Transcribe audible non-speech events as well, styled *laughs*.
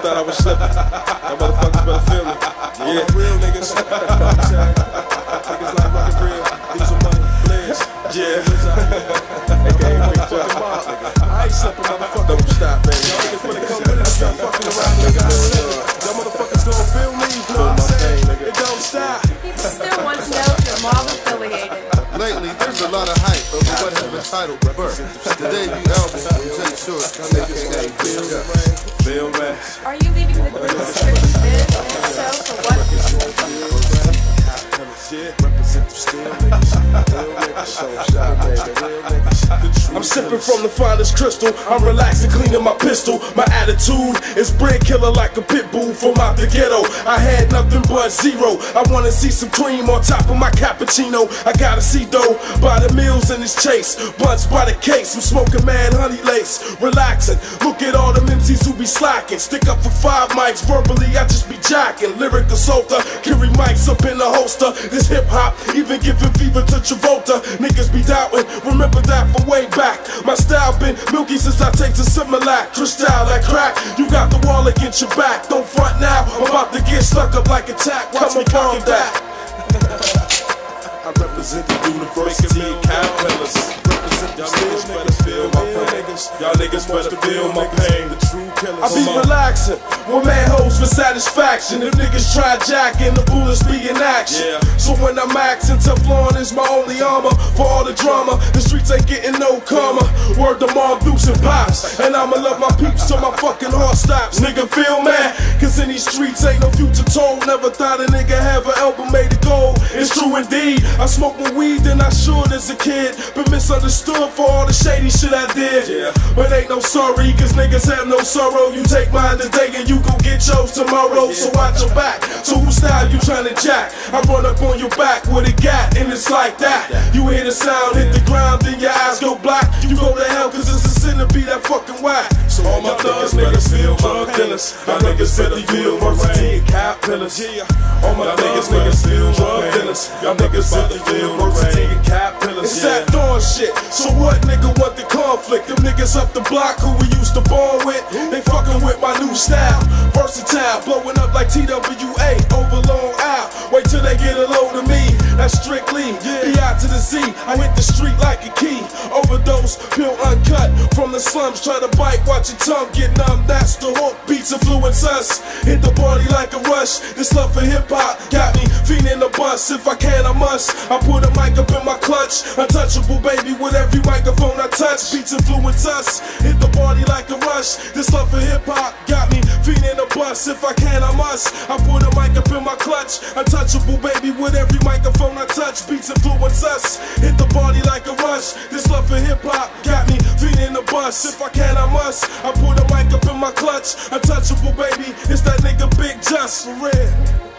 thought I was slipping. That motherfuckers better feel me. Yeah. Real niggas affiliated. Lately, there's a lot of hype over what has been titled Birth, the debut album from J-Short, aka Feel Feel me? Are you leaving the I'm sipping from the finest crystal. I'm relaxing, cleaning my pistol. My attitude is bread killer like a pit bull from out the ghetto. I had nothing but zero. I wanna see some cream on top of my cappuccino. I gotta see dough by the meals in this chase. Blunts by the case. I'm smoking mad honey lace. Relaxing. Look at all the MCs who be slacking. Stick up for five mics. Verbally, I just be jacking. Lyric assaulter. Uh, carry mics up in the holster. This hip hop, even giving fever to Travolta. Niggas be doubting. Remember that from way back. My style been milky since I take to Similac. Crystal like crack. You got the wall against your back. Don't front now. I'm about to get stuck up like a tack. Come upon that. *laughs* I represent the university of caterpillars. Represent y'all niggas better feel my pain. Y'all niggas better feel my pain. The true killers. I be relaxing with man hoes for satisfaction. If niggas try jacking, the bullets be in action. So when I'm axing, Teflon is my only armor for all the drama. The streets ain't getting no karma. Word to mom, dukes and pops. And I'ma love my peeps till my fucking heart stops. Nigga feel mad, cause in these streets ain't no future told. Never thought a nigga have true indeed. I smoked more weed than I should as a kid. Been misunderstood for all the shady shit I did. Yeah. But ain't no sorry, cause niggas have no sorrow. You take mine today and you go get yours tomorrow. So watch your back. So whose style you trying to jack? I run up on your back with a gat, and it's like that. You hear the sound, hit the ground, then your eyes go black. You go to hell, cause it's a sin to be that fucking whack. Drug dealers. My niggas better feel mercy and cap pillars. All my niggas niggas feel drug dealers. Y'all niggas better feel mercy and cap pillars. It's that dawn shit. So what nigga What the conflict? Them niggas up the block who we used to bond with. They fucking with my new style. Versatile, blowing up like TWA over Long Isle. Wait till they get a load of me. That's strictly B out to the Z. I hit the street like a key. Overdose, pill uncut from the slums. Try to bite, watch your tongue get numb. That's the hook. Beats influence us. Hit the party like a rush. This love for hip hop got me feeding the bus. If I can, I must. I put a mic up in my clutch. Untouchable, baby, with every microphone I touch. Beats influence us. Hit the party like a rush. This love for hip hop got me feeding the bus. If I can, I must. I put a mic up in my clutch. Untouchable, baby, with every microphone I touch. Beats influence us. Hit the party like a rush. This love for hip hop got me feeding the bus. If I can, I must. I put a mic up in my clutch. Untouchable, baby. It's that nigga Big Just for real.